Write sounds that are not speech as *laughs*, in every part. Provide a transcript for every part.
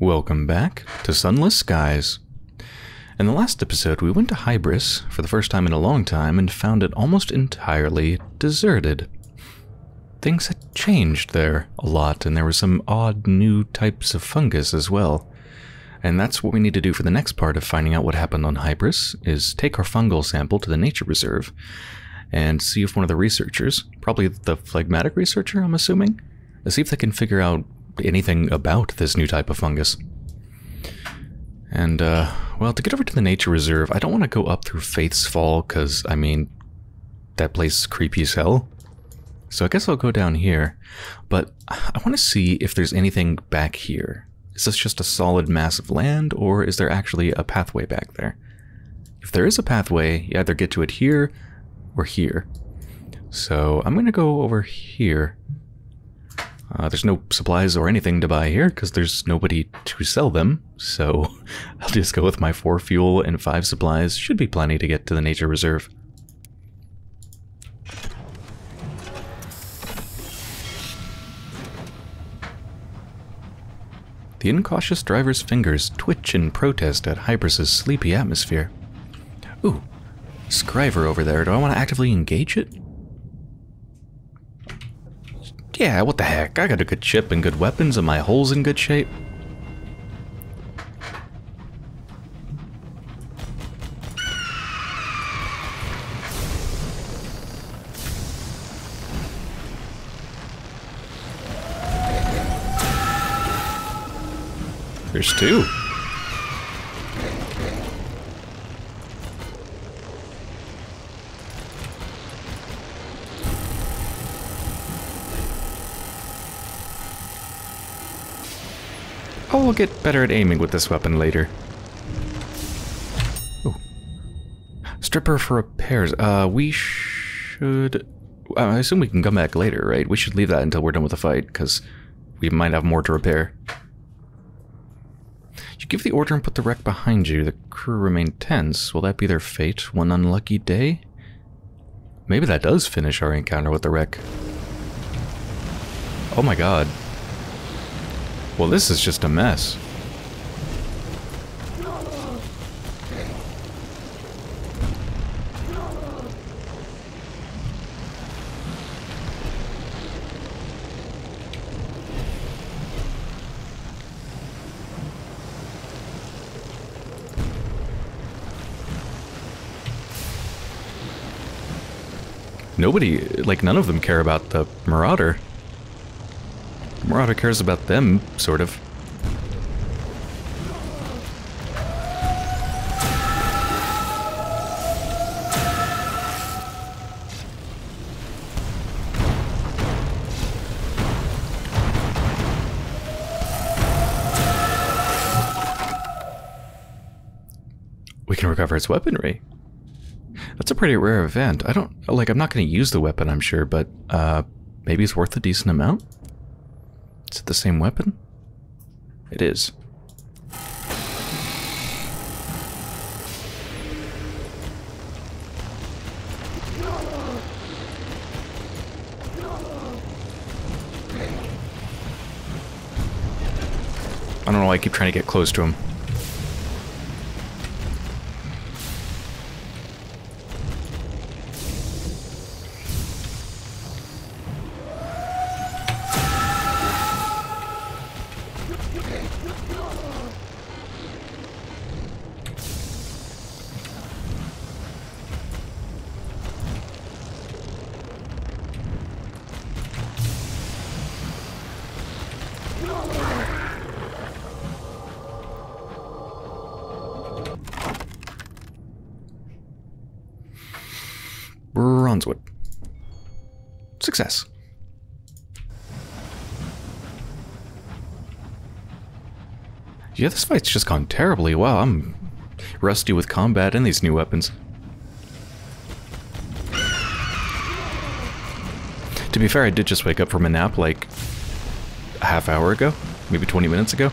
Welcome back to Sunless Skies. In the last episode, we went to Hybris for the first time in a long time and found it almost entirely deserted. Things had changed there a lot, and there were some odd new types of fungus as well. And that's what we need to do for the next part of finding out what happened on Hybris, is take our fungal sample to the nature reserve and see if one of the researchers, probably the phlegmatic researcher, I'm assuming, see if they can figure out anything about this new type of fungus. And, uh, well, to get over to the nature reserve, I don't want to go up through Faith's Fall, because, I mean, that place is creepy as hell. So I guess I'll go down here, but I want to see if there's anything back here. Is this just a solid mass of land, or is there actually a pathway back there? If there is a pathway, you either get to it here or here. So I'm going to go over here. Uh, there's no supplies or anything to buy here because there's nobody to sell them. So *laughs* I'll just go with my four fuel and five supplies. Should be plenty to get to the nature reserve. The incautious driver's fingers twitch in protest at Hybris's sleepy atmosphere. Ooh, Scriver over there. Do I want to actively engage it? Yeah, what the heck. I got a good chip and good weapons and my hull's in good shape. There's two. We'll get better at aiming with this weapon later. Ooh. Stripper for repairs. Uh, we should... I assume we can come back later, right? We should leave that until we're done with the fight, because we might have more to repair. You give the order and put the wreck behind you. The crew remain tense. Will that be their fate? One unlucky day? Maybe that does finish our encounter with the wreck. Oh my god. Well, this is just a mess. Nobody, like none of them care about the Marauder. Marauder cares about them, sort of. We can recover its weaponry. That's a pretty rare event. I don't, like, I'm not going to use the weapon, I'm sure, but, uh, maybe it's worth a decent amount? Is it the same weapon? It is. I don't know why I keep trying to get close to him. Success. Yeah, this fight's just gone terribly. well. I'm rusty with combat and these new weapons. To be fair, I did just wake up from a nap like a half hour ago, maybe 20 minutes ago.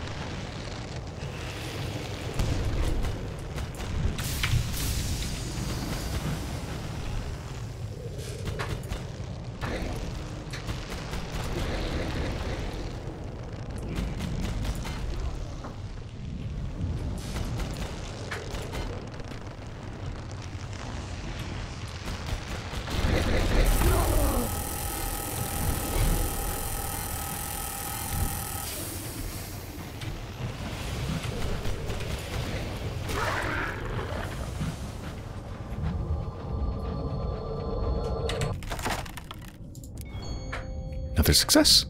Success.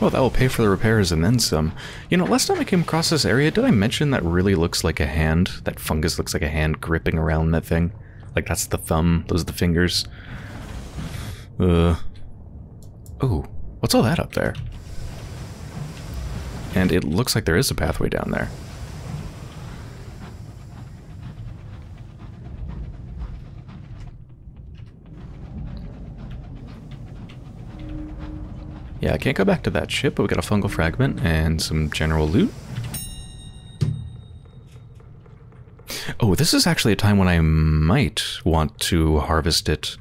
Well, that will pay for the repairs and then some. You know, last time I came across this area, did I mention that really looks like a hand? That fungus looks like a hand gripping around that thing? Like that's the thumb, those are the fingers. Uh. Ooh, what's all that up there? And it looks like there is a pathway down there. Yeah, I can't go back to that ship, but we got a fungal fragment and some general loot. Oh, this is actually a time when I might want to harvest it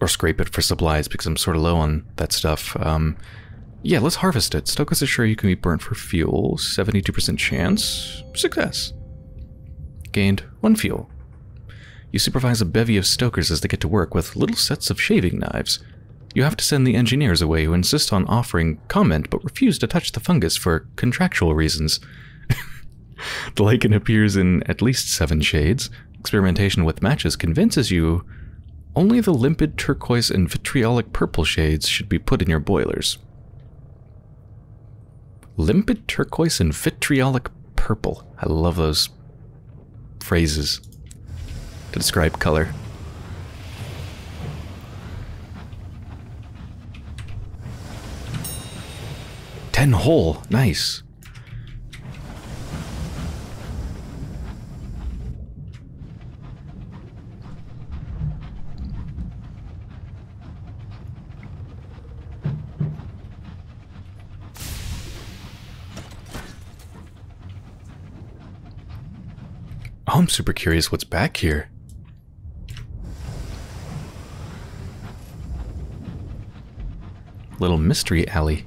or scrape it for supplies because I'm sort of low on that stuff. Um, yeah, let's harvest it. Stokers assure you can be burnt for fuel. 72% chance. Success. Gained one fuel. You supervise a bevy of stokers as they get to work with little sets of shaving knives. You have to send the engineers away who insist on offering comment but refuse to touch the fungus for contractual reasons. the *laughs* lichen appears in at least seven shades. Experimentation with matches convinces you only the limpid turquoise and vitriolic purple shades should be put in your boilers. Limpid turquoise and vitriolic purple. I love those phrases to describe color. Hole. Nice. Oh, I'm super curious what's back here. Little mystery alley.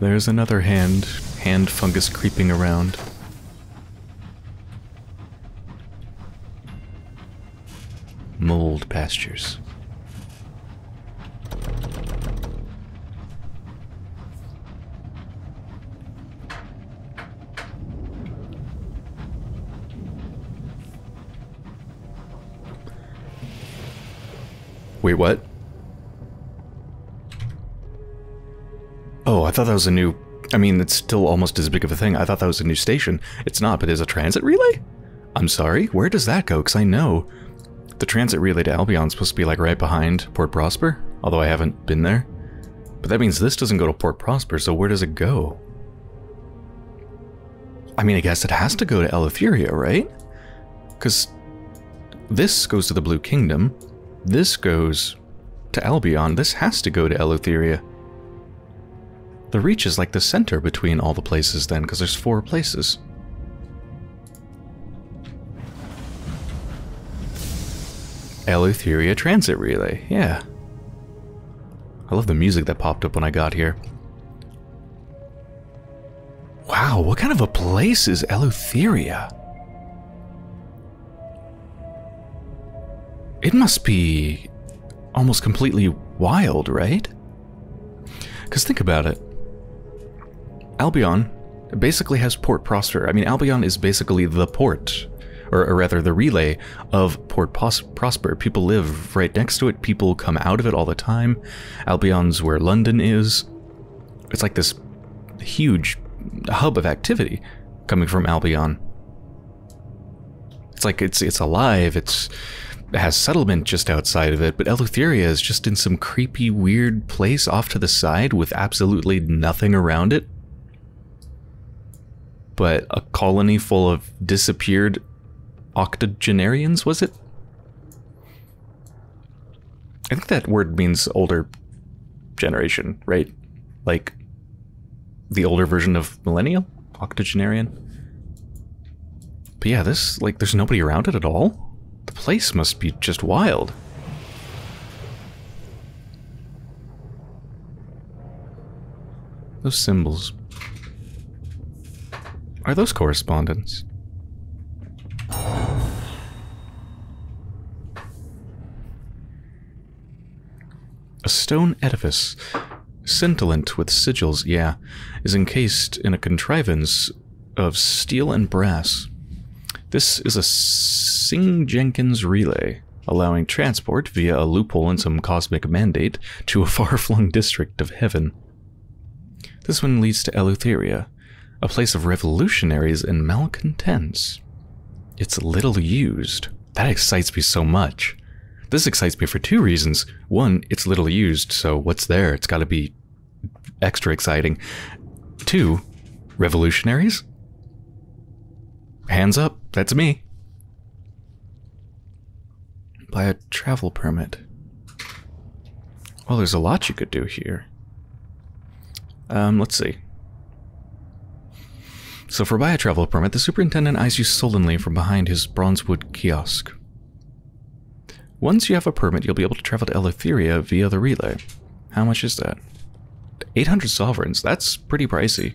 There's another hand, hand fungus creeping around. Mold pastures. Wait, what? Oh, I thought that was a new... I mean, it's still almost as big of a thing. I thought that was a new station. It's not, but there's a transit relay? I'm sorry, where does that go? Because I know the transit relay to Albion's supposed to be like right behind Port Prosper, although I haven't been there. But that means this doesn't go to Port Prosper, so where does it go? I mean, I guess it has to go to Eleutheria, right? Because this goes to the Blue Kingdom, this goes to Albion, this has to go to Eleutheria. The Reach is like the center between all the places then, because there's four places. Eleutheria Transit Relay, yeah. I love the music that popped up when I got here. Wow, what kind of a place is Eleutheria? It must be almost completely wild, right? Because think about it. Albion basically has Port Prosper. I mean, Albion is basically the port, or, or rather the relay of Port Pos Prosper. People live right next to it. People come out of it all the time. Albion's where London is. It's like this huge hub of activity coming from Albion. It's like it's it's alive. It's it has settlement just outside of it, but Eleutheria is just in some creepy, weird place off to the side with absolutely nothing around it but a colony full of disappeared octogenarians, was it? I think that word means older generation, right? Like the older version of millennial? Octogenarian? But yeah, this, like, there's nobody around it at all? The place must be just wild. Those symbols. Are those correspondence? A stone edifice, scintillant with sigils, yeah, is encased in a contrivance of steel and brass. This is a Sing Jenkins relay, allowing transport via a loophole in some cosmic mandate to a *laughs* far-flung district of heaven. This one leads to Eleutheria, a place of revolutionaries and malcontents. It's little used. That excites me so much. This excites me for two reasons. One, it's little used, so what's there? It's got to be extra exciting. Two, revolutionaries? Hands up, that's me. Buy a travel permit. Well, there's a lot you could do here. Um, let's see. So for buy a travel permit, the superintendent eyes you sullenly from behind his bronzewood kiosk. Once you have a permit, you'll be able to travel to Eleutheria via the relay. How much is that? 800 sovereigns. That's pretty pricey.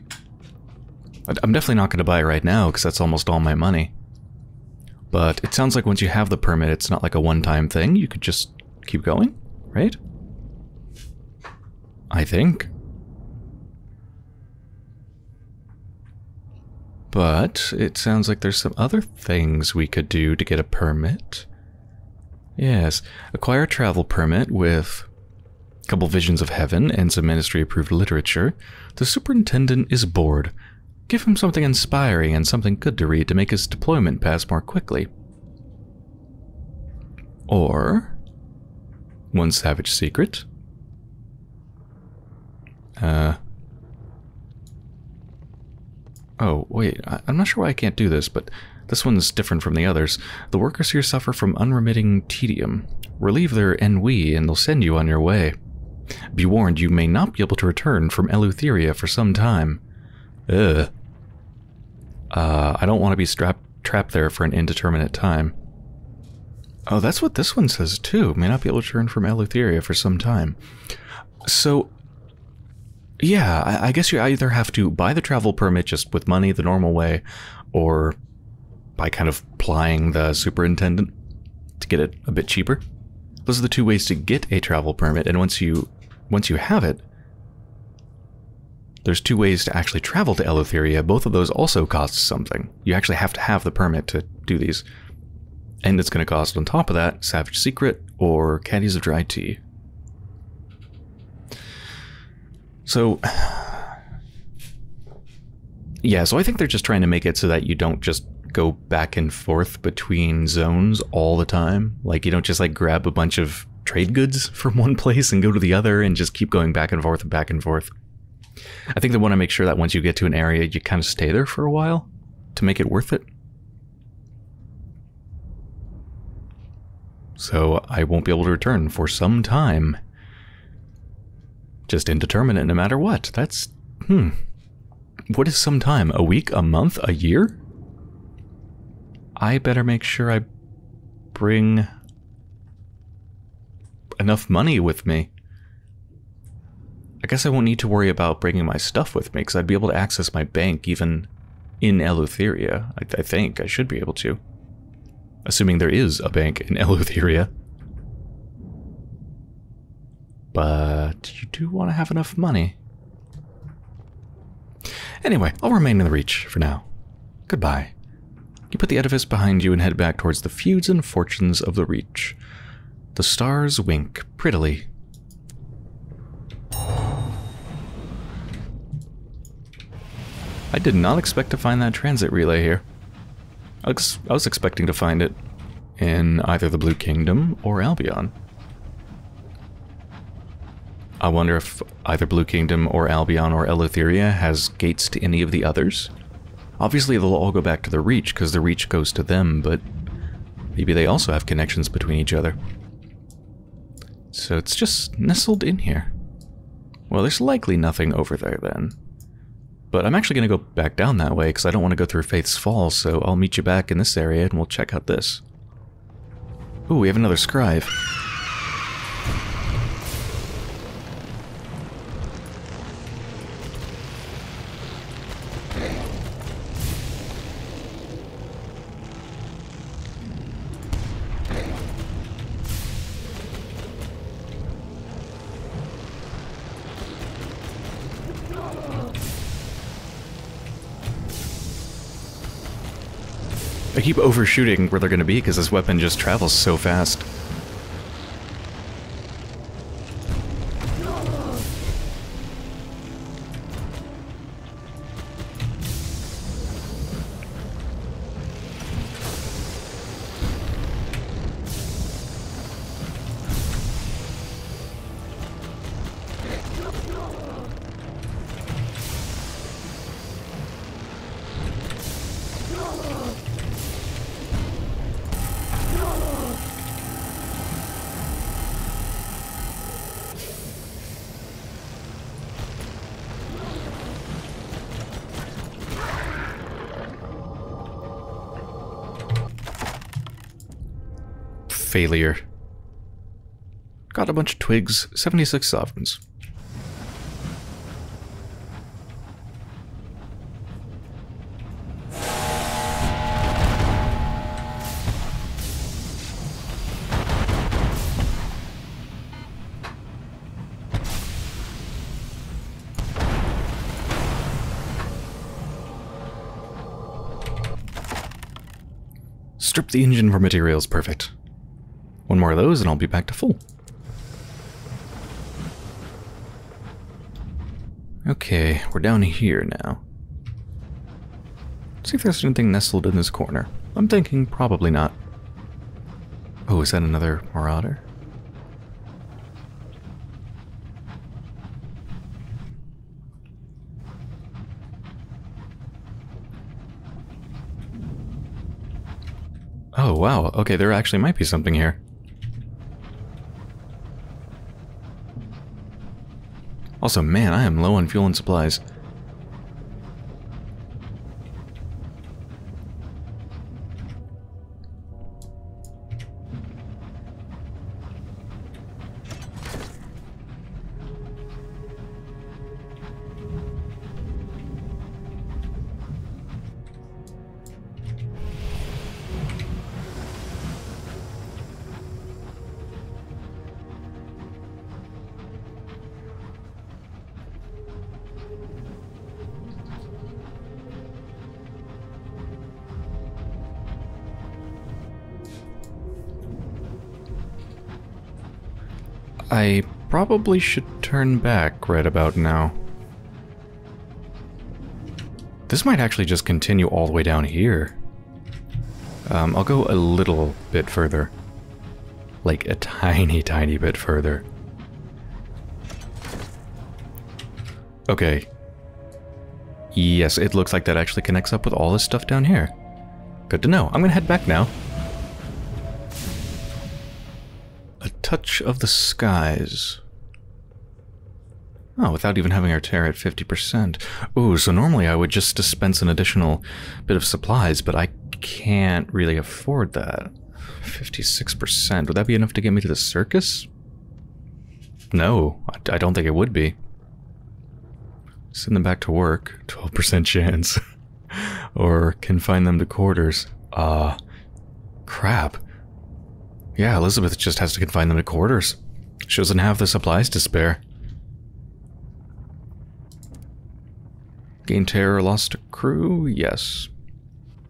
I'm definitely not going to buy it right now because that's almost all my money. But it sounds like once you have the permit, it's not like a one-time thing. You could just keep going, right? I think. But it sounds like there's some other things we could do to get a permit. Yes, acquire a travel permit with a couple visions of heaven and some ministry approved literature. The superintendent is bored. Give him something inspiring and something good to read to make his deployment pass more quickly. Or one savage secret. Uh. Oh, wait, I, am not sure why I can't do this, but this one's different from the others. The workers here suffer from unremitting tedium. Relieve their ennui and they'll send you on your way. Be warned, you may not be able to return from Eleutheria for some time. Ugh. Uh, I don't want to be strapped, trapped there for an indeterminate time. Oh, that's what this one says too. May not be able to return from Eleutheria for some time. So, yeah, I, I guess you either have to buy the travel permit just with money the normal way, or by kind of plying the superintendent to get it a bit cheaper. Those are the two ways to get a travel permit, and once you once you have it, there's two ways to actually travel to Eleutheria. Both of those also cost something. You actually have to have the permit to do these. And it's going to cost, on top of that, Savage Secret or Caddies of Dry Tea. So, yeah, so I think they're just trying to make it so that you don't just go back and forth between zones all the time. Like, you don't just, like, grab a bunch of trade goods from *laughs* one place and go to the other and just keep going back and forth and back and forth. I think they want to make sure that once you get to an area, you kind of stay there for a while to make it worth it. So I won't be able to return for some time. Just indeterminate no matter what. That's, hmm. What is some time? A week? A month? A year? I better make sure I bring enough money with me. I guess I won't need to worry about bringing my stuff with me, because I'd be able to access my bank even in Eleutheria. I, I think I should be able to. Assuming there is a bank in *laughs* Eleutheria. But you do want to have enough money. Anyway, I'll remain in the Reach for now. Goodbye. You put the edifice behind you and head back towards the feuds and fortunes of the Reach. The stars wink prettily I did not expect to find that transit relay here. I was, expecting to find it in either the Blue Kingdom or Albion. I wonder if either Blue Kingdom or Albion or Eleutheria has gates to any of the others. Obviously they'll all go back to the Reach because the Reach goes to them, but maybe they also have connections between each other. So it's just nestled in here. Well, there's likely nothing over there then. But I'm actually going to go back down that way because I don't want to go through Faith's Fall, so I'll meet you back in this area and we'll check out this. Ooh, we have another scribe. Keep overshooting where they're going to be because this weapon just travels so fast. Failure. Got a bunch of twigs, 76 sovereigns. Strip the engine for materials, perfect. One more of those and I'll be back to full. Okay, we're down here now. Let's see if there's anything nestled in this corner. I'm thinking probably not. Oh, is that another Marauder? Oh, wow. Okay, there actually might be something here. Also, man, I am low on fuel and supplies. I probably should turn back right about now. This might actually just continue all the way down here. Um, I'll go a little bit further. Like a *laughs* tiny, tiny bit further. Okay. Yes, it looks like that actually connects up with all this stuff down here. Good to know. I'm gonna head back now. Touch of the skies. Oh, without even having our tear at 50%. Ooh, so normally I would just dispense an additional bit of supplies, but I can't really afford that. 56%. Would that be enough to get me to the circus? No, I don't think it would be. Send them back to work. 12% chance. *laughs* or confine them to quarters. Ah, uh, crap. Yeah, Elizabeth just has to confine them to quarters. She doesn't have the supplies to spare. Gain terror, lost crew? Yes.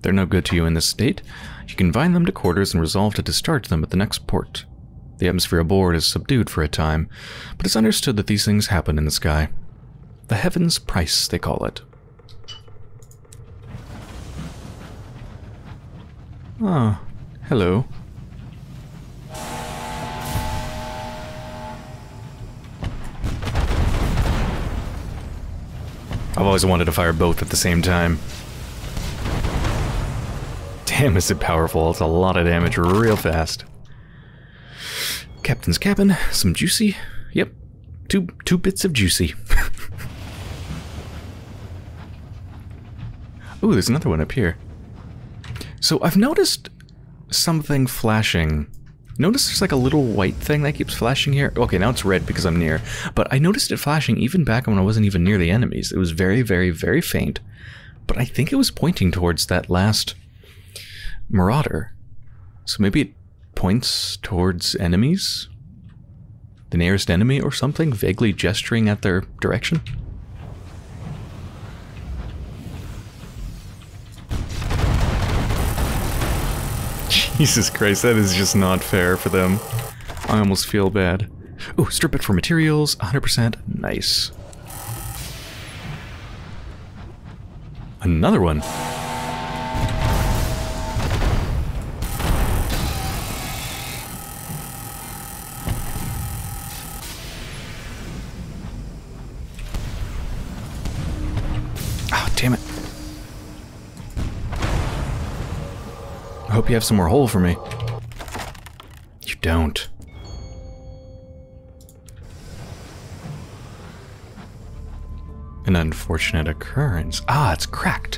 They're no good to you in this state. You confine them to quarters and resolve to discharge them at the next port. The atmosphere aboard is subdued for a time, but it's understood that these things happen in the sky. The heaven's price, they call it. Ah, hello. I've always wanted to fire both at the same time. Damn, is it powerful. It's a lot of damage real fast. Captain's cabin, some juicy. Yep, two two bits of juicy. *laughs* Ooh, there's another one up here. So I've noticed something flashing Notice there's like a little white thing that keeps flashing here. Okay, now it's red because I'm near. But I noticed it flashing even back when I wasn't even near the enemies. It was very, very, very faint. But I think it was pointing towards that last marauder. So maybe it points towards enemies? The nearest enemy or something? Vaguely gesturing at their direction? *laughs* Jesus Christ, that is just not fair for them. I almost feel bad. Ooh, strip it for materials, 100%. Nice. Another one. Hope you have some more hole for me. You don't. An unfortunate occurrence. Ah, it's cracked.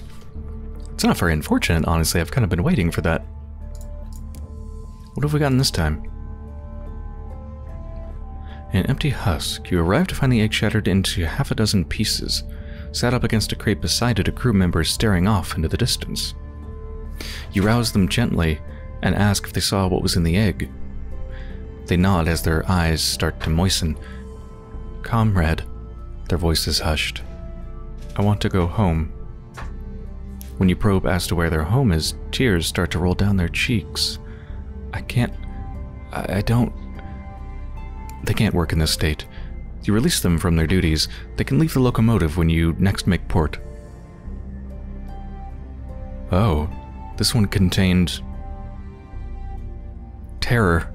It's not very unfortunate, honestly. I've kind of been waiting for that. What have we gotten this time? An empty husk. You arrive to find the egg shattered into half a dozen pieces. Sat up against a crate beside it, a crew member is staring off into the distance. You rouse them gently and ask if they saw what was in the egg. They nod as their eyes start to moisten. Comrade, their voices hushed. I want to go home. When you probe as to where their home is, tears start to roll down their cheeks. I can't. I, I don't. They can't work in this state. You release them from their duties. They can leave the locomotive when you next make port. Oh, this one contained. terror.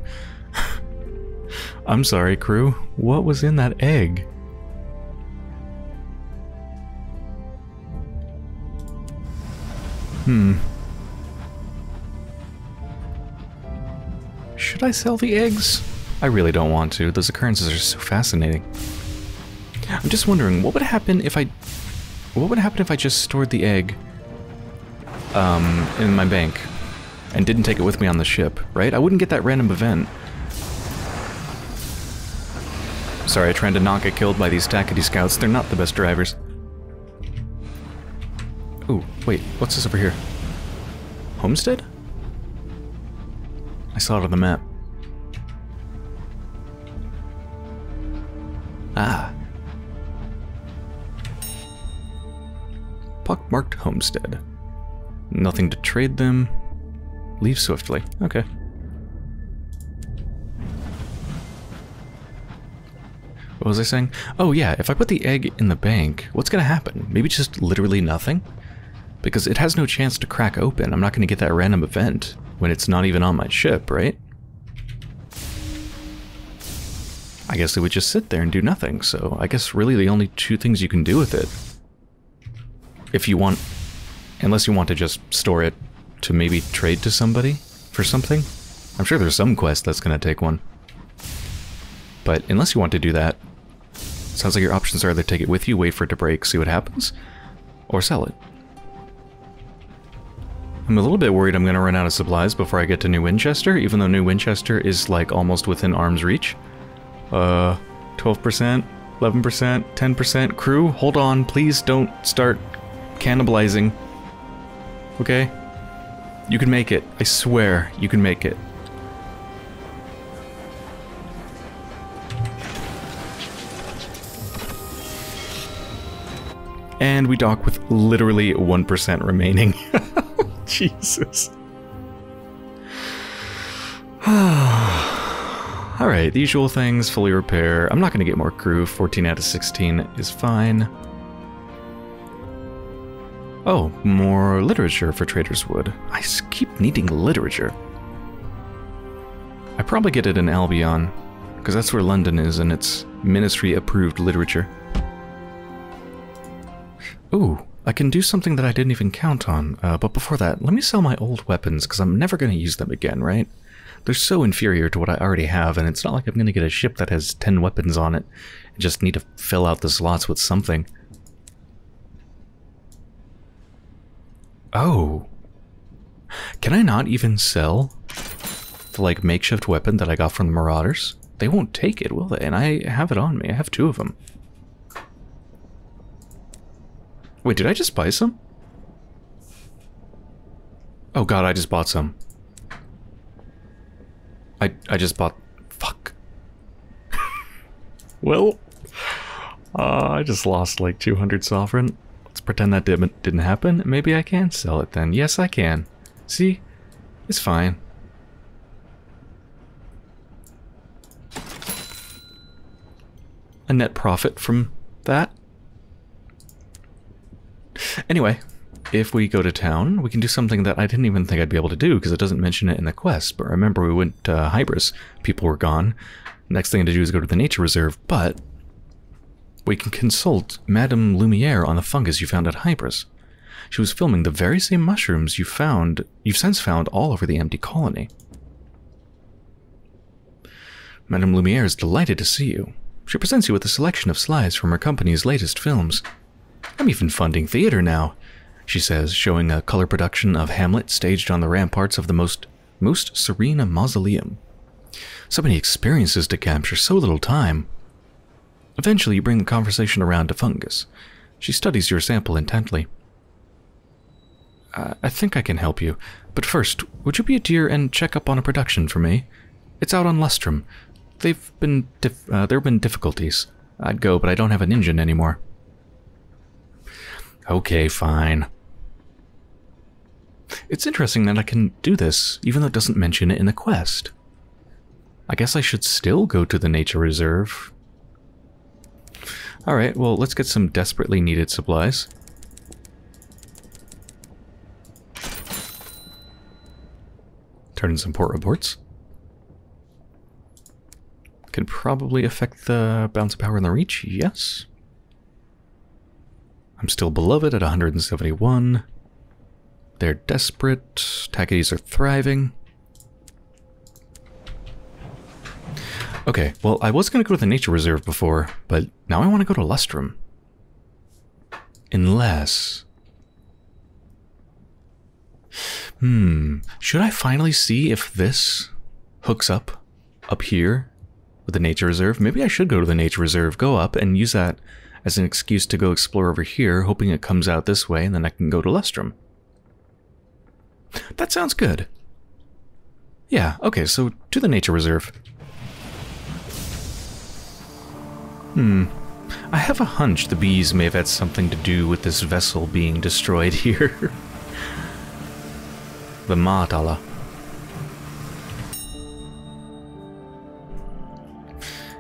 I'm sorry, crew. What was in that egg? Hmm. Should I sell the eggs? I really don't want to. Those occurrences are so fascinating. I'm just wondering, what would happen if I... What would happen if I just stored the egg um, in my bank and didn't take it with me on the ship, right? I wouldn't get that random event. Sorry, I tried to not get killed by these Tackety scouts. They're not the best drivers. Ooh, wait, what's this over here? Homestead? I saw it on the map. Ah. Pockmarked homestead. Nothing to trade them. Leave swiftly. Okay. What was I saying? Oh yeah, if I put the egg in the bank, what's gonna happen? Maybe just literally nothing? Because it has no chance to crack open. I'm not gonna get that random event when it's not even on my ship, right? I guess it would just sit there and do nothing, so I guess really the only two things you can do with it. If you want... Unless you want to just store it to maybe trade to somebody for something. I'm sure there's some quest that's gonna take one. But unless you want to do that, Sounds like your options are either take it with you, wait for it to break, see what happens, or sell it. I'm a little bit worried I'm going to run out of supplies before I get to New Winchester, even though New Winchester is like almost within arm's reach. Uh, 12%, 11%, 10%. Crew, hold on, please don't start cannibalizing. Okay? You can make it. I swear, you can make it. And we dock with literally 1% remaining. *laughs* Oh, Jesus. *sighs* Alright, the usual things, fully repair. I'm not going to get more crew. 14 out of 16 is fine. Oh, more literature for Traitor's Wood. I keep needing literature. I probably get it in Albion, because that's where London is and it's ministry-approved literature. Ooh, I can do something that I didn't even count on. Uh, but before that, let me sell my old weapons, because I'm never going to use them again, right? They're so inferior to what I already have, and it's not like I'm going to get a ship that has 10 weapons on it. I just need to fill out the slots with something. Oh. Can I not even sell the, like, makeshift weapon that I got from the Marauders? They won't take it, will they? And I have it on me. I have two of them. Wait, did I just buy some? Oh god, I just bought some. I I just bought... Fuck. well, uh, I just lost like 200 sovereign. Let's pretend that didn't, didn't happen. Maybe I can sell it then. Yes, I can. See? It's fine. A net profit from that. Anyway, if we go to town, we can do something that I didn't even think I'd be able to do because it doesn't mention it in the quest. But remember, we went to Hybris. People were gone. Next thing to do is go to the nature reserve, but we can consult Madame Lumiere on the fungus you found at Hybris. She was filming the very same mushrooms you found, you've since found all over the empty colony. Madame Lumiere is delighted to see you. She presents you with a selection of slides from her company's latest films. I'm even funding theater now, she says, showing a color production of Hamlet staged on the ramparts of the most most serene mausoleum. So many experiences to capture, so little time. Eventually, you bring the conversation around to Fungus. She studies your sample intently. Uh, I think I can help you, but first, would you be a dear and check up on a production for me? It's out on Lustrum. They've been uh, there have been difficulties. I'd go, but I don't have an engine anymore. Okay, fine. It's interesting that I can do this, even though it doesn't mention it in the quest. I guess I should still go to the nature reserve. Alright, well, let's get some desperately needed supplies. Turn in some port reports. Can probably affect the bounce of power in the reach, yes. I'm still beloved at 171. They're desperate. Takis are thriving. Okay, well, I was going to go to the nature reserve before, but now I want to go to Lustrum. Unless... Hmm, should I finally see if this hooks up up here with the nature reserve? Maybe I should go to the nature reserve, go up, and use that as an excuse to go explore over here, hoping it comes out this way, and then I can go to Lustrum. That sounds good. Yeah, okay, so to the nature reserve. Hmm. I have a hunch the bees may have had something to do with this vessel being destroyed *laughs* here. the Maatala.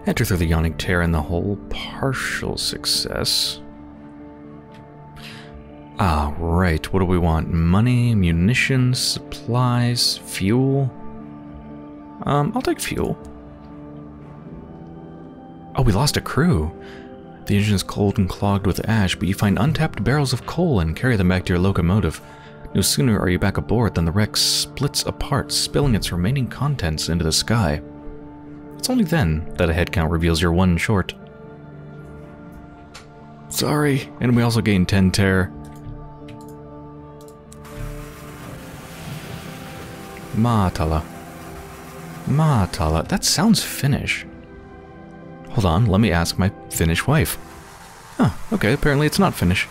Enter through the yawning tear in the hole. Partial success. Ah, right. What do we want? Money, munitions, supplies, fuel? Um, I'll take fuel. Oh, we lost a crew. The engine is cold and clogged with ash, but you find untapped barrels of coal and carry them back to your locomotive. No sooner are you back aboard than the wreck splits apart, spilling its remaining contents into the sky. It's only then that a head count reveals you're one short. Sorry, and we also gain 10 tear. Maatala. Maatala. That sounds Finnish. Hold on, let me ask my Finnish wife. Oh, okay, apparently it's not Finnish.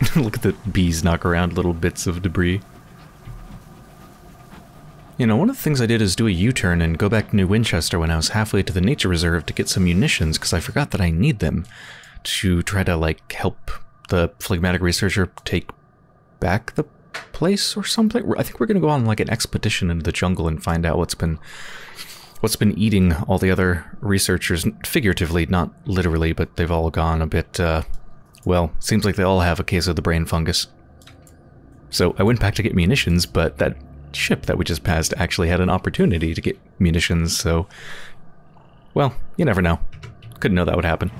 *laughs* Look at the bees knock around little bits of debris. You know, one of the things I did is do a U-turn and go back to New Winchester when I was halfway to the nature reserve to get some munitions because I forgot that I need them to try to, like, help the phlegmatic researcher take back the place or something. I think we're going to go on like an expedition into the jungle and find out what's been what's been eating all the other researchers figuratively, not literally, but they've all gone a bit uh, well, seems like they all have a case of the brain fungus. So I went back to get munitions, but that ship that we just passed actually had an opportunity to get munitions, so well, you never know. Couldn't know that would happen.